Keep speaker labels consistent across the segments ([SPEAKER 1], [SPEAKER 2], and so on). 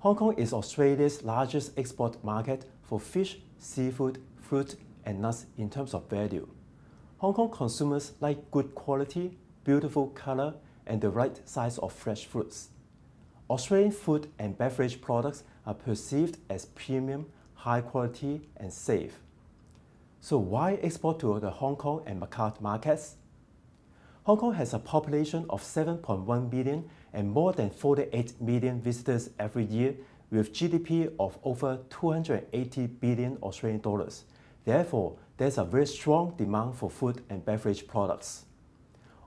[SPEAKER 1] Hong Kong is Australia's largest export market for fish, seafood, fruit, and nuts in terms of value. Hong Kong consumers like good quality, beautiful color, and the right size of fresh fruits. Australian food and beverage products are perceived as premium, high quality, and safe. So why export to the Hong Kong and Macau markets? Hong Kong has a population of 7.1 million and more than 48 million visitors every year with GDP of over 280 billion Australian dollars. Therefore, there's a very strong demand for food and beverage products.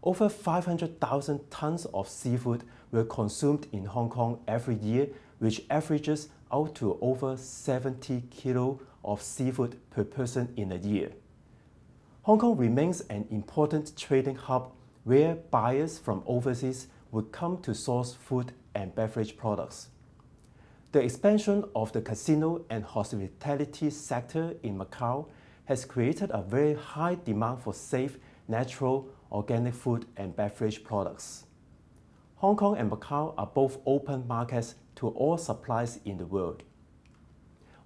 [SPEAKER 1] Over 500,000 tons of seafood were consumed in Hong Kong every year, which averages out to over 70 kilo of seafood per person in a year. Hong Kong remains an important trading hub where buyers from overseas would come to source food and beverage products. The expansion of the casino and hospitality sector in Macau has created a very high demand for safe, natural, organic food and beverage products. Hong Kong and Macau are both open markets to all supplies in the world.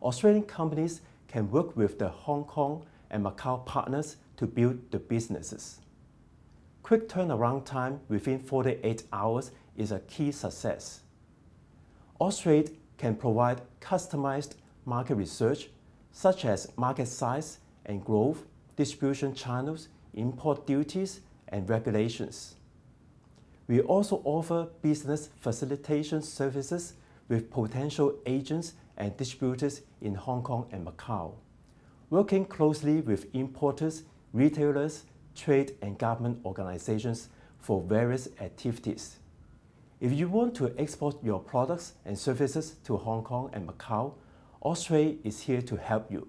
[SPEAKER 1] Australian companies can work with the Hong Kong and Macau partners to build the businesses. Quick turnaround time within 48 hours is a key success. Austrade can provide customized market research such as market size and growth, distribution channels, import duties, and regulations. We also offer business facilitation services with potential agents and distributors in Hong Kong and Macau, working closely with importers, retailers, trade and government organizations for various activities. If you want to export your products and services to Hong Kong and Macau, Austrade is here to help you.